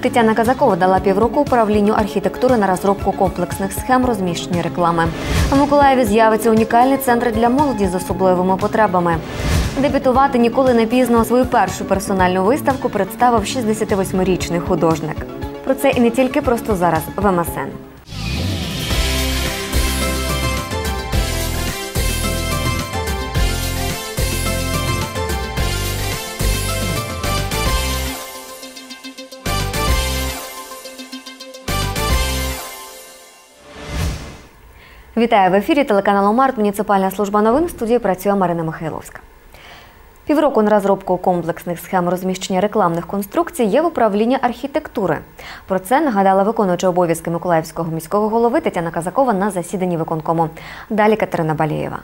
Тетяна Казакова дала півроку управлінню архітектури на розробку комплексних схем розміщення реклами. У Миколаєві з'явиться унікальний центр для молоді з особливими потребами. Дебютувати ніколи не пізно свою першу персональну виставку представив 68-річний художник. Про це і не тільки просто зараз в МСН. Вітаю в ефірі телеканалу Март. Муніципальна служба новин в студії працює Марина Михайловська. Півроку на розробку комплексних схем розміщення рекламних конструкцій є в управлінні архітектури. Про це нагадала виконуюча обов'язки Миколаївського міського голови Тетяна Казакова на засіданні виконкому. Далі Катерина Балієва.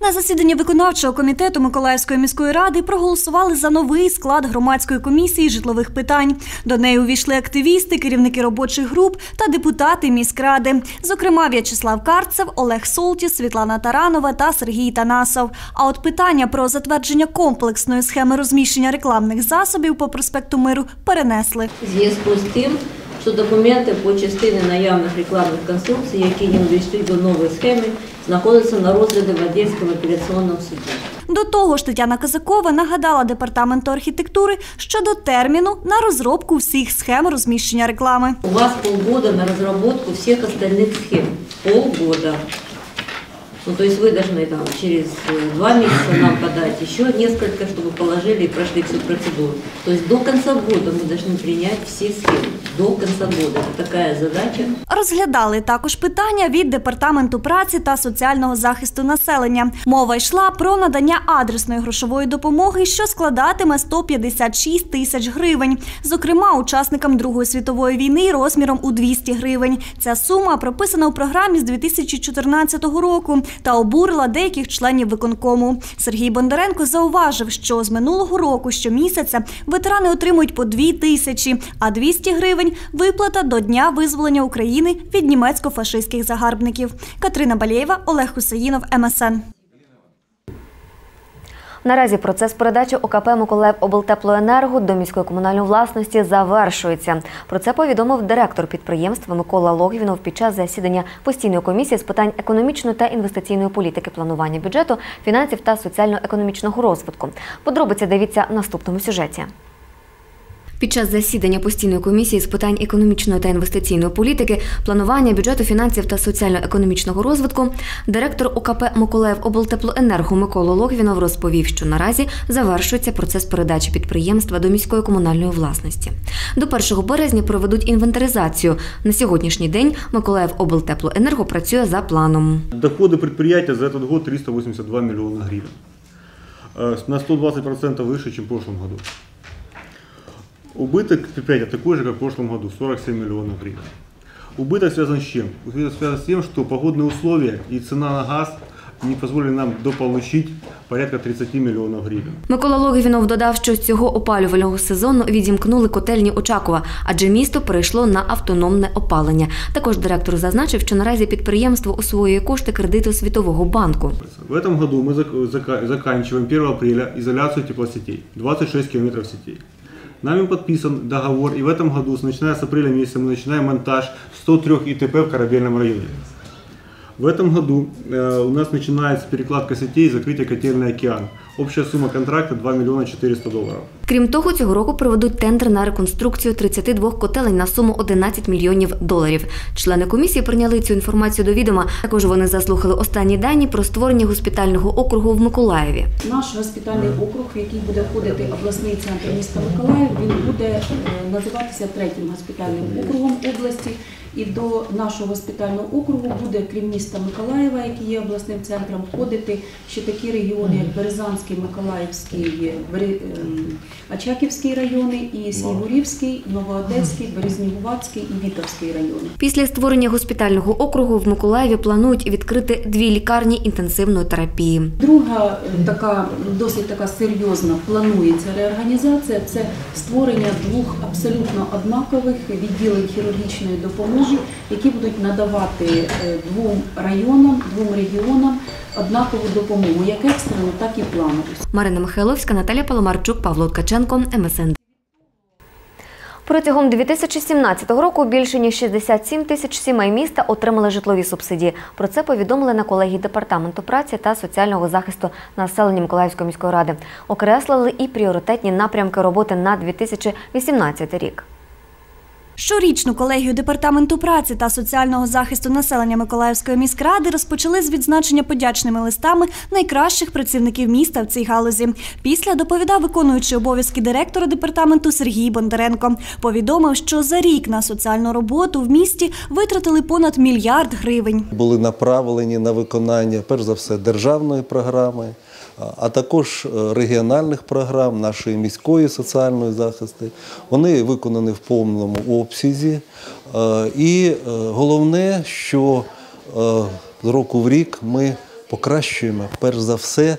На засіданні виконавчого комітету Миколаївської міської ради проголосували за новий склад громадської комісії житлових питань. До неї увійшли активісти, керівники робочих груп та депутати міськради. Зокрема, В'ячеслав Карцев, Олег Солтіс, Світлана Таранова та Сергій Танасов. А от питання про затвердження комплексної схеми розміщення рекламних засобів по проспекту Миру перенесли. зв'язку з тим, що документи по частині наявних рекламних конструкцій, які не увійшли до нової схеми, знаходяться на розгляді в Одеському апеляційному суді. До того ж, Тетяна Казакова нагадала департаменту архітектури щодо терміну на розробку всіх схем розміщення реклами. У вас полгода на розробку всіх остальних схем. Полгода. Ну, то есть вы должны там через э, два месяца нам подать еще несколько, чтобы положили и прошли всю процедуру. То есть до конца года мы должны принять все схемы. До конца года. Это такая задача. Розглядали також питання від департаменту праці та соціального захисту населення. Мова йшла про надання адресної грошової допомоги, що складатиме 156 тисяч гривень. Зокрема, учасникам Другої світової війни розміром у 200 гривень. Ця сума прописана у програмі з 2014 року та обурила деяких членів виконкому. Сергій Бондаренко зауважив, що з минулого року щомісяця ветерани отримують по 2 тисячі, а 200 гривень виплата до Дня визволення України від німецько-фашистських загарбників. Катерина Балєєва, Олег Хусаїнов, МСН. Наразі процес передачі ОКП Миколаїв облтеплоенерго до міської комунальної власності завершується. Про це повідомив директор підприємства Микола Логвінов під час засідання постійної комісії з питань економічної та інвестиційної політики, планування бюджету, фінансів та соціально-економічного розвитку. Подробиці дивіться в наступному сюжеті. Під час засідання постійної комісії з питань економічної та інвестиційної політики, планування бюджету фінансів та соціально-економічного розвитку, директор ОКП Миколаїв облтеплоенерго Микола Логвінов розповів, що наразі завершується процес передачі підприємства до міської комунальної власності. До 1 березня проведуть інвентаризацію. На сьогоднішній день Миколаїв облтеплоенерго працює за планом. Доходы предприятия за этот год 382 миллиона гривен. Э, На 120% выше, чем в прошлом году. Убыток предприятия такой же, как в прошлом году, 47 миллионов гривен. Убыток связан с чем? Убыток связан с тем, что погодные условия и цена на газ не позволили нам дополучить порядка 30 миллионов гривен. Микола Логвінов додав, що з цього опалювального сезону відімкнули котельні Очакова, адже місто перейшло на автономне опалення. Також директор зазначив, що наразі підприємство освоює кошти кредиту Світового банку. В этом году мы зак- зака- заканчиваем 1 апреля изоляцию теплосетей, 26 километров сетей. Нами подписан договор, и в этом году, начиная с апреля месяца, мы начинаем монтаж 103 ИТП в корабельном районе. В этом году э, у нас начинается перекладка сетей и закрытие котельный океан. Общая сумма контракта 2 миллиона 400 долларов. Крім того, цього року проведуть тендер на реконструкцію 32 котелень на суму 11 мільйонів доларів. Члени комісії прийняли цю інформацію до відома. Також вони заслухали останні дані про створення госпітального округу в Миколаєві. Наш госпітальний округ, в який буде входити обласний центр міста Миколаїв, він буде е, називатися третім госпітальним округом області. І до нашого госпітального округу буде, крім міста Миколаєва, який є обласним центром, входити ще такі регіони, як Березанський, Миколаївський, ем, Очаківський райони, і Снігурівський, Новоодеський, Березнігуватський і Вітовський райони. Після створення госпітального округу в Миколаєві планують відкрити дві лікарні інтенсивної терапії. Друга е, така досить така серйозна планується реорганізація це створення двох абсолютно однакових відділень хірургічної допомоги, які будуть надавати е, двом районам, двом регіонам однакову допомогу, як екстрену, так і планову. Марина Михайловська, Наталя Паламарчук, Павло Ткаченко, МСН. Протягом 2017 року більше ніж 67 тисяч сімей міста отримали житлові субсидії. Про це повідомили на колегії департаменту праці та соціального захисту населення Миколаївської міської ради. Окреслили і пріоритетні напрямки роботи на 2018 рік. Щорічну колегію департаменту праці та соціального захисту населення Миколаївської міськради розпочали з відзначення подячними листами найкращих працівників міста в цій галузі. Після доповідав виконуючий обов'язки директора департаменту Сергій Бондаренко. Повідомив, що за рік на соціальну роботу в місті витратили понад мільярд гривень. були направлені на виконання, перш за все, державної програми, а- також е, регіональних програм нашої міської соціальної захисту. Вони виконані в повному обсязі. Е, І е, головне, що з року в рік ми покращуємо, перш за все,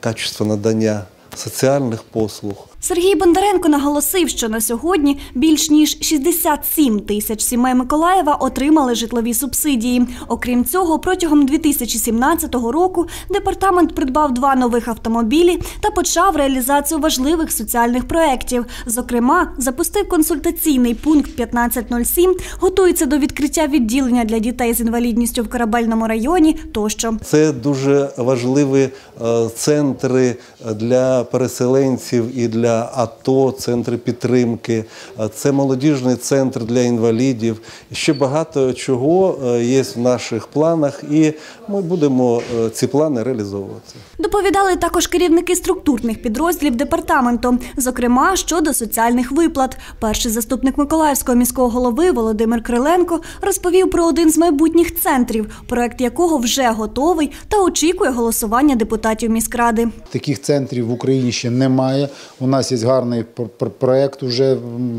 качество надання соціальних послуг. Сергій Бондаренко наголосив, що на сьогодні більш ніж 67 тисяч сімей Миколаєва отримали житлові субсидії. Окрім цього, протягом 2017 року департамент придбав два нових автомобілі та почав реалізацію важливих соціальних проєктів. Зокрема, запустив консультаційний пункт 1507, готується до відкриття відділення для дітей з інвалідністю в корабельному районі тощо. Це дуже важливі е, центри для переселенців і для АТО, центри підтримки. Е, Це молодіжний центр для інвалідів. Ще багато чого е, є в наших планах, і ми будемо е, ці плани реалізовувати. Доповідали також керівники структурних підрозділів департаменту, зокрема щодо соціальних виплат. Перший заступник Миколаївського міського голови Володимир Криленко розповів про один з майбутніх центрів, проект якого вже готовий та очікує голосування депутатів міськради. Таких центрів в Україні ще немає. У нас є гарний пр- пр- проект, вже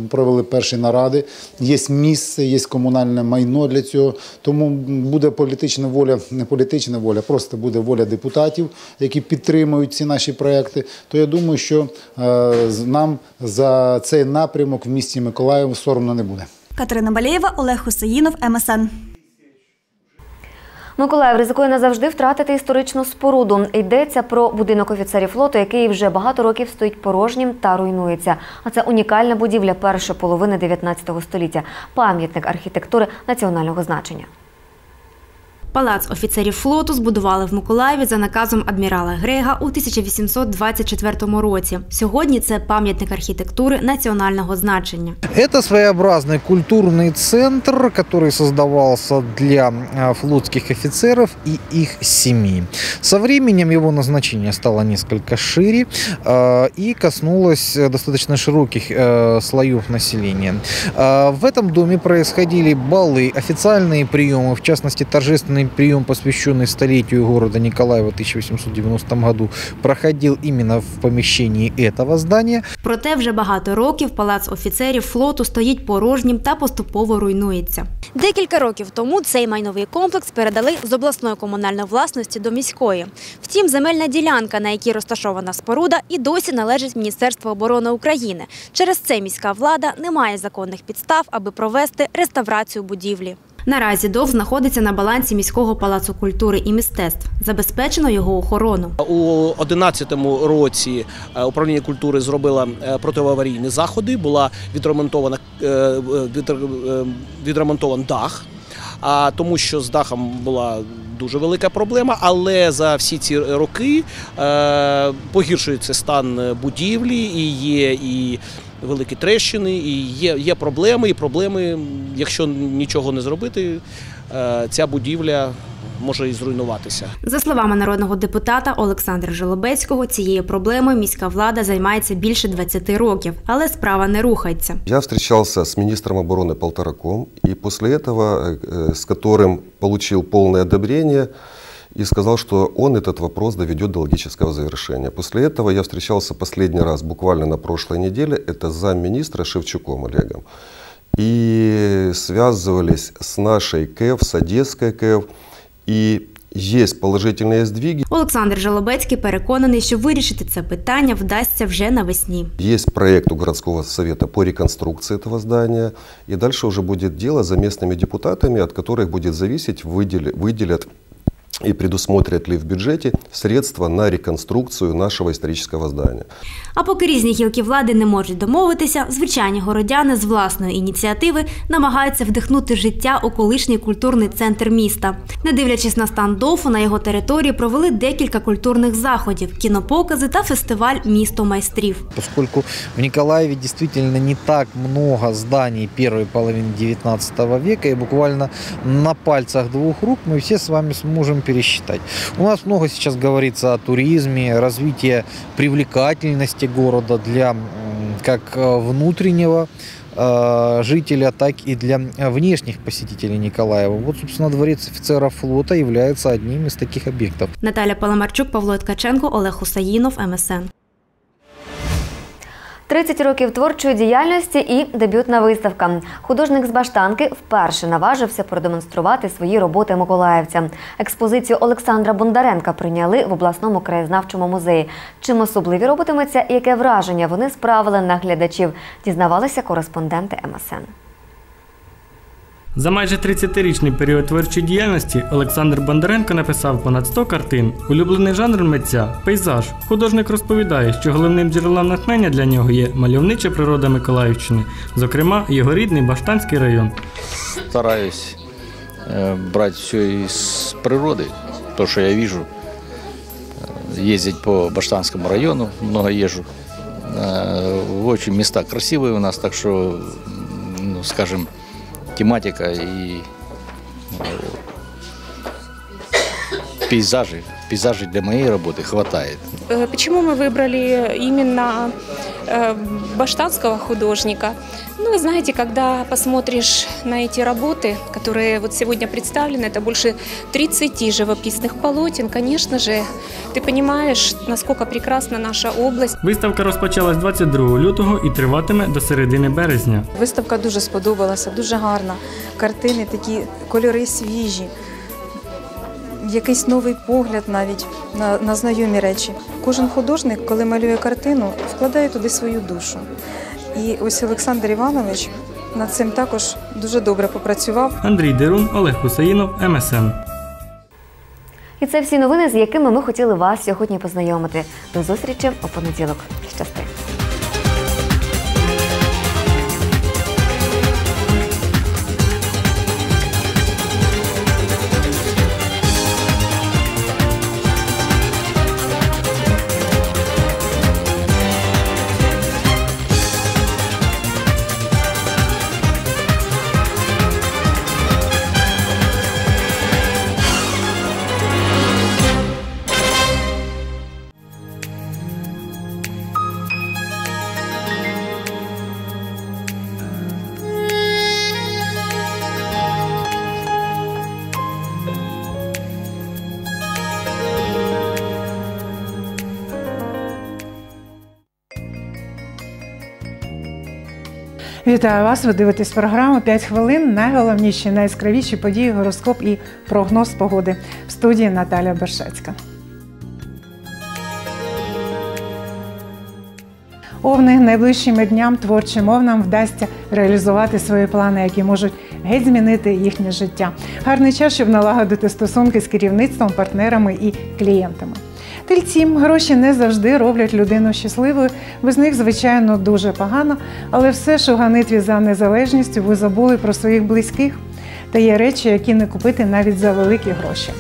провели перші наради. Є місце, є комунальне майно для цього. Тому буде політична воля, не політична воля, просто буде воля депутатів, які підтримують ці наші проекти. То я думаю, що е, нам за цей напрямок в місті Миколаїв соромно не буде. Катерина Балєєва, Олег Хусеїнов, МСН. Миколаїв ризикує назавжди втратити історичну споруду. Йдеться про будинок офіцерів флоту, який вже багато років стоїть порожнім та руйнується. А це унікальна будівля першої половини 19 століття, пам'ятник архітектури національного значення. Палац офіцерів флоту збудували в Миколаєві за наказом адмірала Грега у 1824 році. Сьогодні це пам'ятник архітектури національного значення. Это своеобразный культурный центр, который создавался для а, флотских офицеров и их семей. Со временем его назначение стало несколько шире а, и коснулось э, достаточно широких э, слоев населения. А, В этом доме происходили балы, официальные приемы, в частности торжественный прием, посвященный столетию города Николаева в 1890 году, проходил именно в помещении этого здания. Проте вже багато років палац офіцерів флоту стоїть порожнім та поступово руйнується. Декілька років тому цей майновий комплекс передали з обласної комунальної власності до міської. Втім, земельна ділянка, на якій розташована споруда, і досі належить Міністерству оборони України. Через це міська влада не має законних підстав, аби провести реставрацію будівлі. Наразі ДОВ знаходиться на балансі міського палацу культури і мистецтв. Забезпечено його охорону. У 2011 році е, управління культури зробило е, протиаварійні заходи. Була відремонтована е, відре- відремонтований дах. А тому, що з дахом була дуже велика проблема, але за всі ці роки погіршується стан будівлі, і є і великі трещини, і є, є проблеми. І проблеми, якщо нічого не зробити, е, ця будівля може і зруйнуватися. За словами народного депутата Олександра Жолобецького, цією проблемою міська влада займається більше 20 років, але справа не рухається. Я встречался с министром обороны Полтораком, и после этого, э, с которым получил полное одобрение, и сказал, что он этот вопрос доведет до логического завершения. После этого я встречался последний раз буквально на прошлой неделе, это с замминистра Шевчуком Олегом. И связывались с нашей КЭВ, с Одесской КЭВ, и есть положительные сдвиги. Олександр Жолобецький переконаний, що вирішити це питання вдасться вже навесні. Есть проект у городского совета по реконструкции этого здания, и дальше уже будет дело за местными депутатами, от которых будет зависеть, выдели- выделят и предусмотрят ли в бюджете средства на реконструкцию нашего исторического здания. А поки різні гілки влади не можуть домовитися, звичайні городяни з власної ініціативи намагаються вдихнути життя у колишній культурний центр міста. Не дивлячись на стан ДОФу, на його території провели декілька культурних заходів, кінопокази та фестиваль Місто майстрів. Поскольку в Николаеве действительно не так много зданий первой половины 19 века, и буквально на пальцах двух рук мы все с вами сможем пересчитать. У нас много сейчас говорится о туризме, развитии привлекательности города для м, как э, внутреннего э, жителя, так и для э, внешних посетителей Николаева. Вот, собственно, дворец офицера флота является одним из таких объектов. Наталя Паламарчук, Павло Ткаченко, Олег Хусаїнов, МСН. 30 років творчої діяльності і дебютна виставка. Художник з Баштанки вперше наважився продемонструвати свої роботи миколаївцям. Експозицію Олександра Бондаренка прийняли в обласному краєзнавчому музеї. Чим особливі робитиметься яке враження вони справили на глядачів, дізнавалися кореспонденти МСН. За майже 30-річний період творчої діяльності Олександр Бондаренко написав понад 100 картин. Улюблений жанр митця пейзаж. Художник розповідає, що головним джерелом натхнення для нього є мальовнича природа Миколаївщини, зокрема його рідний Баштанський район. стараюсь э, брать все из природы, то, что я вижу. Э, Ездить по Баштанскому району, много езжу. Э, Очень места красивые у нас, так что, м, ну, скажем, тематика и э, пейзажи, пейзажей для моей работы хватает. Э, Почему мы выбрали именно э, баштанского художника? Ну, вы знаете, когда посмотришь на эти работы, которые вот сегодня представлены, это больше 30 живописных полотен, конечно же, ты понимаешь, насколько прекрасна наша область. Виставка розпочалась 22 лютого і триватиме до середини березня. Виставка дуже сподобалася, дуже гарна. Картини такі кольори свіжі, якийсь новий погляд навіть на, на знайомі речі. Кожен художник, коли малює картину, вкладає туди свою душу. І ось Олександр Іванович над цим також дуже добре попрацював. Андрій Дерун, Олег Хусаїнов, МСН. І це всі новини, з якими ми хотіли вас сьогодні познайомити. До зустрічі у понеділок. Щасти! Вітаю вас. Ви дивитесь програму «5 хвилин. Найголовніші, найяскравіші події, гороскоп і прогноз погоди в студії Наталя Бершецька. Овни найближчими дням творчим овнам вдасться реалізувати свої плани, які можуть геть змінити їхнє життя. Гарний час, щоб налагодити стосунки з керівництвом, партнерами і клієнтами. Тельці гроші не завжди роблять людину щасливою. Без них, звичайно, дуже погано, але все у ганитві за незалежністю ви забули про своїх близьких. Та є речі, які не купити навіть за великі гроші.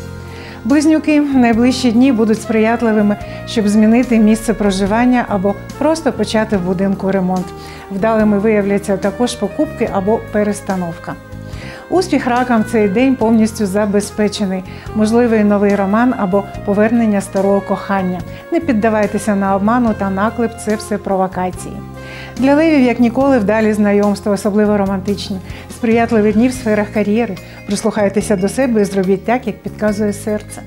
Близнюки в найближчі дні будуть сприятливими, щоб змінити місце проживання або просто почати в будинку ремонт. Вдалими виявляться також покупки або перестановка. Успіх ракам в цей день повністю забезпечений. Можливий новий роман або повернення старого кохання. Не піддавайтеся на обману та наклеп це все провокації. Для левів, як ніколи, вдалі знайомства, особливо романтичні, сприятливі дні в сферах кар'єри. Прислухайтеся до себе і зробіть так, як підказує серце.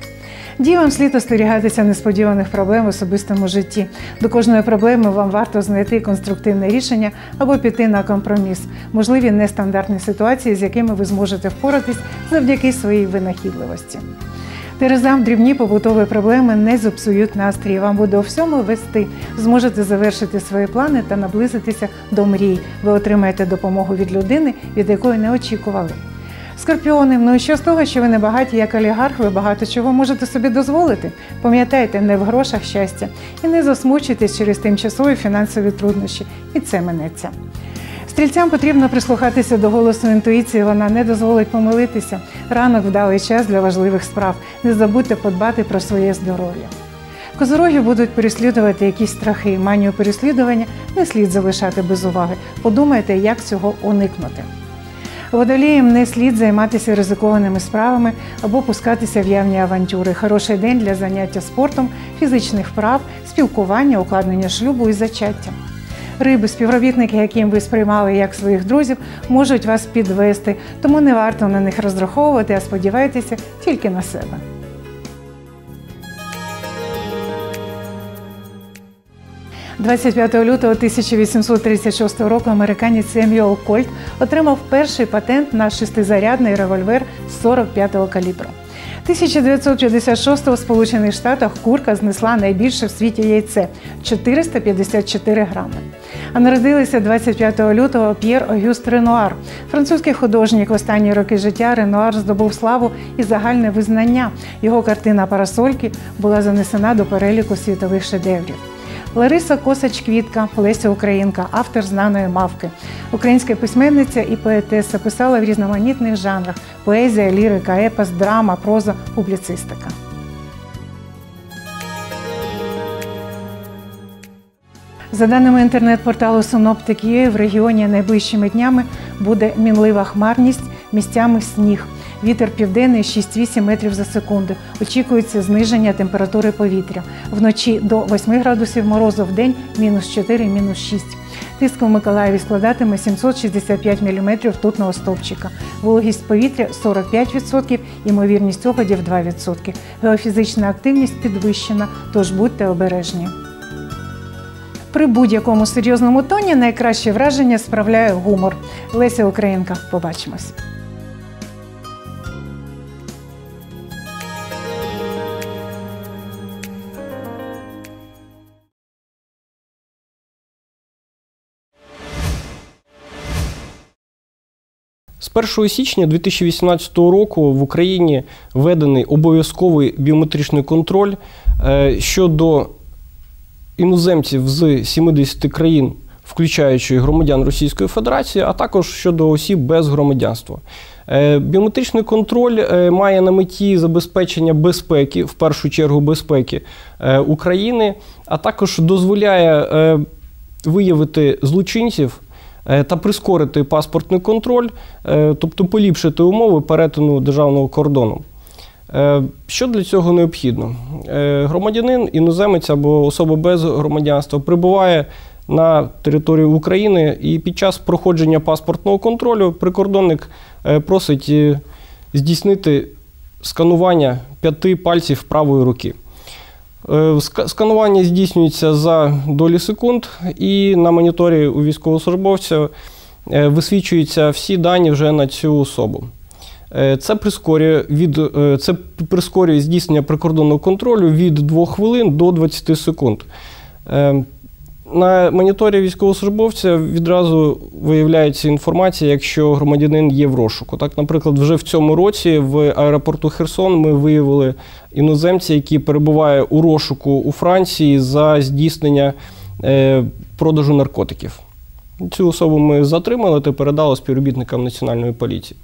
Дівам слід остерігатися несподіваних проблем в особистому житті. До кожної проблеми вам варто знайти конструктивне рішення або піти на компроміс. Можливі нестандартні ситуації, з якими ви зможете впоратись завдяки своїй винахідливості. Терезам дрібні побутові проблеми не зіпсують настрій. Вам буде у всьому вести. Зможете завершити свої плани та наблизитися до мрій. Ви отримаєте допомогу від людини, від якої не очікували. Скорпіони, ну і що з того, що ви не багаті, як олігарх, ви багато чого можете собі дозволити. Пам'ятайте, не в грошах щастя і не засмучуйтесь через тимчасові фінансові труднощі. І це минеться. Стрільцям потрібно прислухатися до голосу інтуїції, вона не дозволить помилитися. Ранок вдалий час для важливих справ. Не забудьте подбати про своє здоров'я. Козороги будуть переслідувати якісь страхи. Манію переслідування не слід залишати без уваги. Подумайте, як цього уникнути. Водолієм не слід займатися ризикованими справами або пускатися в явні авантюри. Хороший день для заняття спортом, фізичних вправ, спілкування, укладнення шлюбу і зачаття. Риби, співробітники, яким ви сприймали як своїх друзів, можуть вас підвести, тому не варто на них розраховувати, а сподівайтеся тільки на себе. – 25 лютого 1836 року американець Семюел Кольт отримав перший патент на шестизарядний револьвер 45-го калібру. 1956-го в Сполучених Штатах курка знесла найбільше в світі яйце 454 грами. А народилися 25 лютого П'єр Огюст Ренуар. Французький художник в останні роки життя Ренуар здобув славу і загальне визнання. Його картина Парасольки була занесена до переліку світових шедеврів. Лариса Косач-Квітка, Леся Українка, автор знаної мавки. Українська письменниця і поетеса писала в різноманітних жанрах: поезія, лірика, епос, драма, проза, публіцистика. За даними інтернет-порталу Синоптик.ua, в регіоні найближчими днями буде мінлива хмарність, місцями сніг. Вітер південний 6-8 метрів за секунду. Очікується зниження температури повітря. Вночі до 8 градусів морозу в день мінус 4, мінус 6. Тиск у Миколаєві складатиме 765 мм ртутного стовпчика. Вологість повітря 45%, ймовірність опадів 2%. Геофізична активність підвищена, тож будьте обережні. При будь-якому серйозному тоні найкраще враження справляє гумор. Леся Українка, побачимось. З 1 січня 2018 року в Україні введений обов'язковий біометричний контроль е, щодо іноземців з 70 країн, включаючи громадян Російської Федерації, а також щодо осіб без громадянства. Е, Біометричний контроль е, має на меті забезпечення безпеки, в першу чергу безпеки України, а також дозволяє виявити злочинців та прискорити паспортний контроль, е, тобто поліпшити умови перетину державного кордону. Е, Що для цього необхідно? Е, Громадянин, іноземець або особа без громадянства прибуває на територію України і під час проходження паспортного контролю прикордонник е, просить е, здійснити сканування п'яти пальців правої руки. Е, ска- Сканування здійснюється за долі секунд, і на моніторі у військовослужбовця е, висвічуються всі дані вже на цю особу. Е, Це прискорює від це прискорює здійснення прикордонного контролю від 2 хвилин до 20 секунд. Е, На моніторі військовослужбовця відразу виявляється інформація, якщо громадянин є в розшуку. Так, наприклад, вже в цьому році в аеропорту Херсон ми виявили іноземця, який перебуває у розшуку у Франції за здійснення е, продажу наркотиків. Цю особу ми затримали та передали співробітникам національної поліції.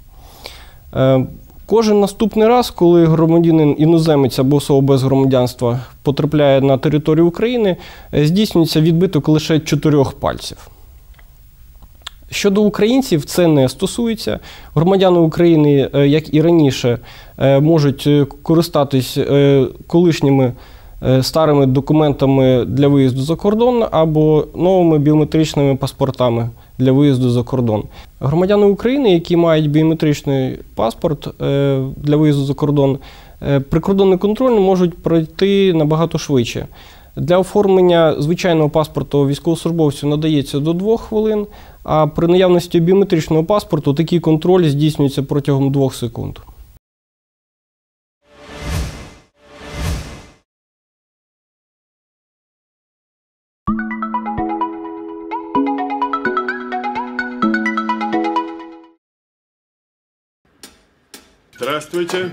Кожен наступний раз, коли громадянин іноземець або особа без громадянства потрапляє на територію України, е, здійснюється відбиток лише чотирьох пальців. Щодо українців, це не стосується. Громадяни України, е, як і раніше, е, можуть користатись колишніми старими документами для виїзду за кордон або новими біометричними паспортами для виїзду за кордон. Громадяни України, які мають біометричний паспорт е, для виїзду за кордон, е, прикордонний контроль можуть пройти набагато швидше. Для оформлення звичайного паспорту військовослужбовцю надається до 2 хвилин, а при наявності біометричного паспорту такий контроль здійснюється протягом 2 секунд. Здравствуйте.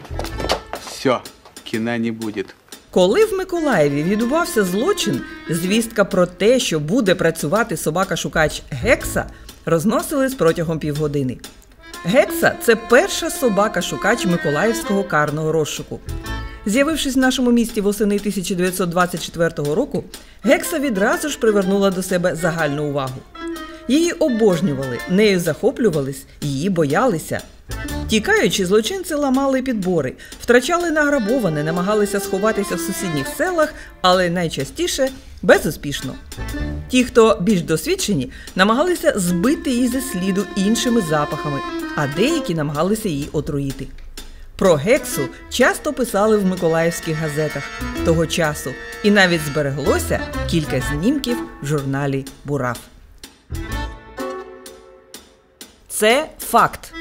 Все, кіна не буде. Коли в Миколаєві відбувався злочин, звістка про те, що буде працювати собака-шукач Гекса, розносились протягом півгодини. Гекса це перша собака-шукач Миколаївського карного розшуку. З'явившись в нашому місті восени 1924 року, Гекса відразу ж привернула до себе загальну увагу. Її обожнювали, нею захоплювались, її боялися. Тікаючи, злочинці ламали підбори, втрачали награбоване, намагалися сховатися в сусідніх селах, але найчастіше безуспішно. Ті, хто більш досвідчені, намагалися збити її зі сліду іншими запахами, а деякі намагалися її отруїти. Про гексу часто писали в миколаївських газетах того часу, і навіть збереглося кілька знімків в журналі Бурав. Це факт.